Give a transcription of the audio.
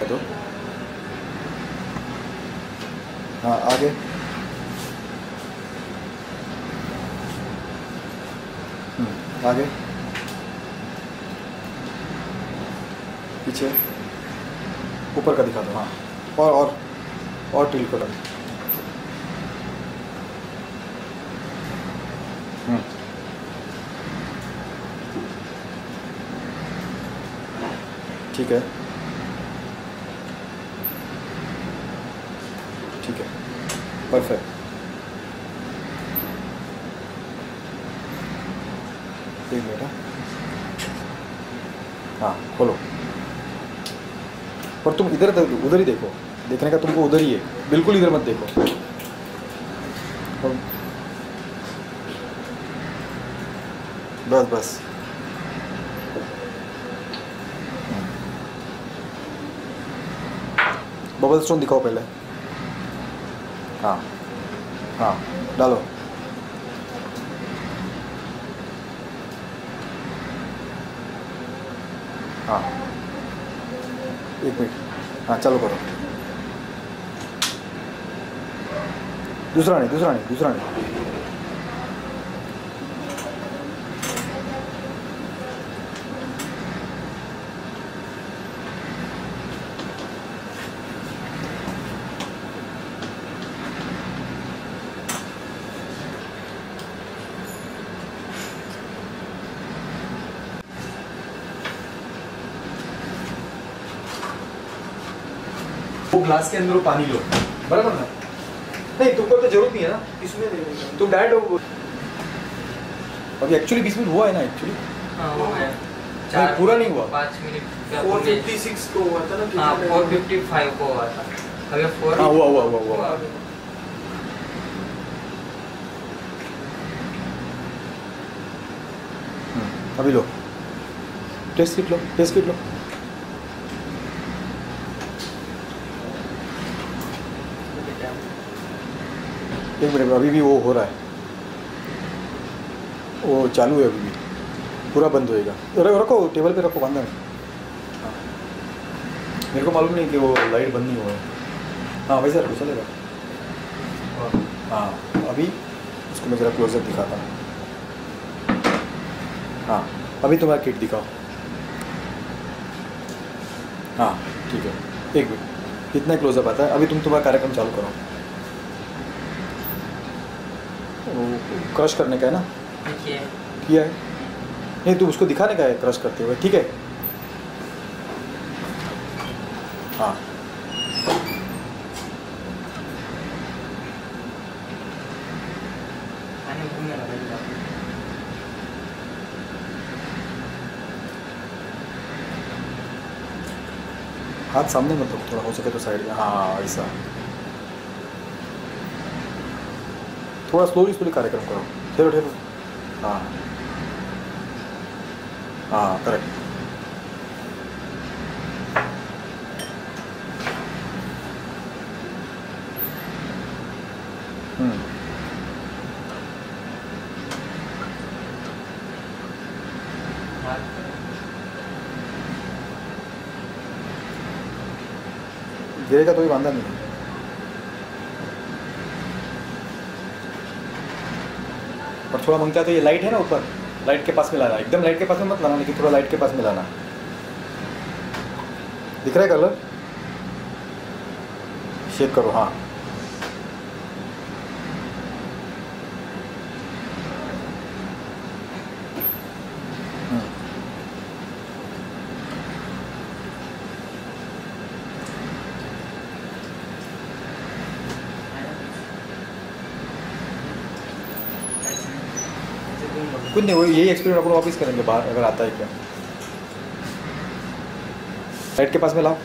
है तो। हाँ आगे। हम्म, आगे। पीछे। ऊपर का दिखा दो हाँ। और और और टिल करो हम्म। ठीक है। ठीक है। परफेक्ट एक मिनट हाँ। खोलो। पर तुम इधर उधर ही देखो। देखने का तुमको उधर ही है। बिल्कुल इधर मत देखो। बस बस। बबल स्टोन दिखाओ पहले। हाँ हाँ डालो हाँ एक मिनट हाँ चलो करो दूसरा नहीं दूसरा नहीं दूसरा नहीं वो ग्लास के अंदर वो पानी लो। बराबर ना? नहीं तुमको तो ज़रूरत नहीं है ना। इसमें तुम डायरेक्ट वो- अभी एक्चुअली बीस मिनट हुआ है ना एक्चुअली हाँ वो नहीं, पूरा नहीं हुआ। पाँच मिनट फोर फिफ्टी सिक्स को हुआ था ना हाँ फोर? फिफ्टी फाइव को हुआ था। अभी फोर हाँ हुआ हुआ हुआ हुआ। हम्म, अभी लो। टेस्ट किट लो टेस्ट किट लो। एक मिनट अभी भी वो हो रहा है। वो चालू है अभी भी। पूरा बंद होएगा। रखो, टेबल पे रखो, बंद नहीं हाँ। मेरे को मालूम नहीं कि वो लाइट बंद नहीं हुआ है। हाँ वैसे रखो, चलेगा। हाँ अभी उसको मैं ज़रा क्लोजअप दिखाता हूँ। हाँ अभी तुम्हारा किट दिखाओ। हाँ ठीक है। एक मिनट। कितना क्लोजअप आता है? अभी तुम तुम्हारा कार्यक्रम चालू करो। क्रश करने का है ना? किया है? नहीं तू उसको दिखाने का है क्रश करते हुए ठीक है? हाँ। हाथ सामने मत रखो थोड़ा हो सके तो साइड में। हाँ ऐसा। थोड़ा स्लोली स्लोली कार्यक्रम करो। ठहरो ठहरो हाँ। हाँ करेक्ट हम्म। गिरेगा तो भी बांधा नहीं पर थोड़ा मंगता है तो ये लाइट है ना ऊपर? लाइट के पास में लाना एकदम लाइट के पास में मत लाना लेकिन थोड़ा लाइट के पास में लाना दिख रहा है कलर शेक करो हाँ। कुछ नहीं वो यही एक्सपीरियंस अपन वापस करेंगे बाहर, अगर आता है क्या? लाइट के पास में लाओ।